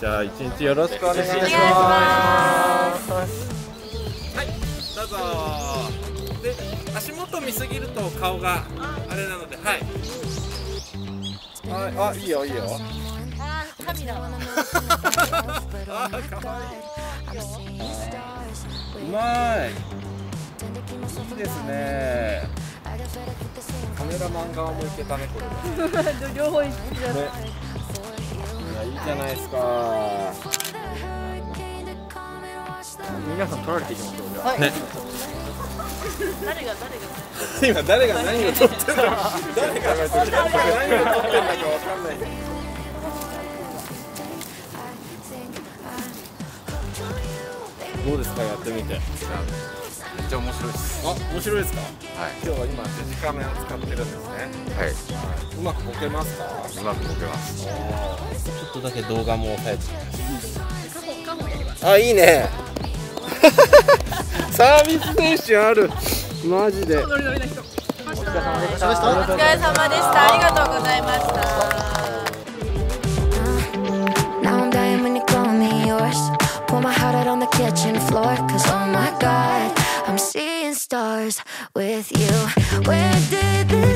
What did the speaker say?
じゃあ一日よろしくお願いします。はい。どうぞ。で足元見すぎると顔があれなのではい。ああいいよいいよ。あー神だ。わ あかわいいうまいいいですねカメラマン側もいけたねこれね。両方一緒じゃないいやいいじゃないですか。皆さん取られていきまはい。ね。誰が誰が。今誰が何を撮ってんだ誰が何を撮ってんだかわかんないどうですかやってみてめっちゃ面白いです。あ面白いですか？はい。今日は今デジカメを使ってるんですね。はい。うまくボケますか？うまくボケます。ちょっとだけ動画も押さえてあいいね。サービス精神ある。マジで。お疲れ様でした。ありがとうございました。kitchen floor. Cause oh my god, I'm seeing stars with you. Where did this